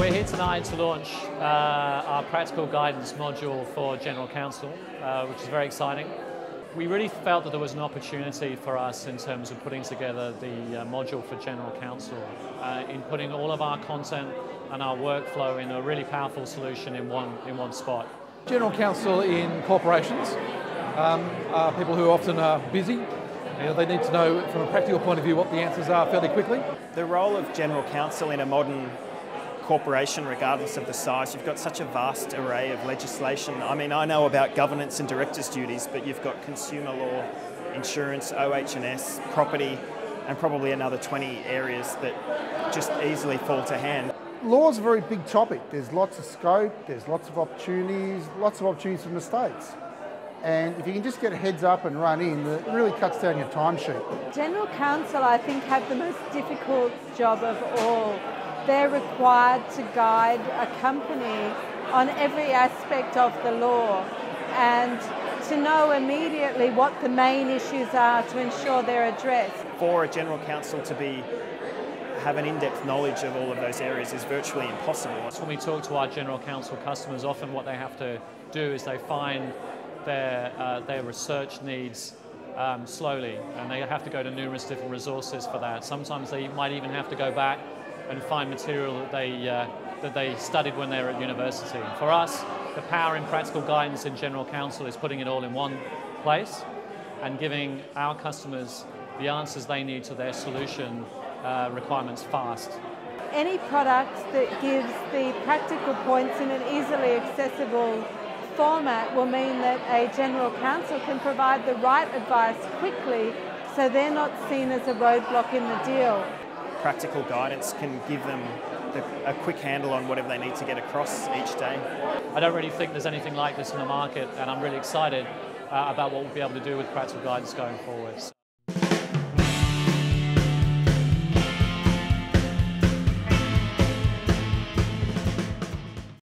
we're here tonight to launch uh, our practical guidance module for General Counsel, uh, which is very exciting. We really felt that there was an opportunity for us in terms of putting together the uh, module for General Counsel, uh, in putting all of our content and our workflow in a really powerful solution in one, in one spot. General counsel in corporations um, are people who often are busy. You know, they need to know from a practical point of view what the answers are fairly quickly. The role of general counsel in a modern corporation, regardless of the size, you've got such a vast array of legislation. I mean, I know about governance and directors' duties, but you've got consumer law, insurance, OH&S, property, and probably another 20 areas that just easily fall to hand. Law is a very big topic. There's lots of scope, there's lots of opportunities, lots of opportunities for mistakes. And if you can just get a heads up and run in, it really cuts down your timesheet. General counsel, I think, have the most difficult job of all they're required to guide a company on every aspect of the law and to know immediately what the main issues are to ensure they're addressed. For a general counsel to be have an in-depth knowledge of all of those areas is virtually impossible. When we talk to our general counsel customers, often what they have to do is they find their, uh, their research needs um, slowly and they have to go to numerous different resources for that. Sometimes they might even have to go back and find material that they, uh, that they studied when they were at university. For us, the power in practical guidance in general counsel is putting it all in one place and giving our customers the answers they need to their solution uh, requirements fast. Any product that gives the practical points in an easily accessible format will mean that a general counsel can provide the right advice quickly so they're not seen as a roadblock in the deal practical guidance can give them the, a quick handle on whatever they need to get across each day. I don't really think there's anything like this in the market, and I'm really excited uh, about what we'll be able to do with practical guidance going forwards.